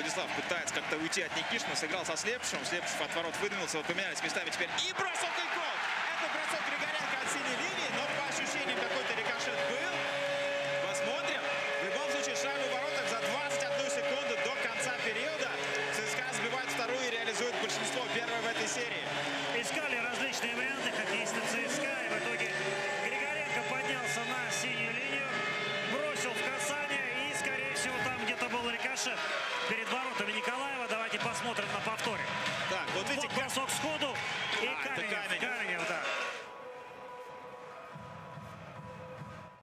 Владислав пытается как-то уйти от Никишина. Сыграл со Слепшим. Слепшев от ворот выдвинулся. Вот поменялись местами теперь. И бросок и гол! Это бросок Григоренко от синей линии, но по ощущениям какой-то рикошет был. Посмотрим. В любом случае шайбу в воротах за 21 секунду до конца периода. ЦСКА сбивает вторую и реализует большинство первой в этой серии. Искали различные варианты хоккеисты ЦСКА. И в итоге Григоренко поднялся на синюю линию, бросил в касание и, скорее всего, там где-то был рикошет перед воротами Николаева. Давайте посмотрим на повторе. Так, вот, видите, вот бросок сходу.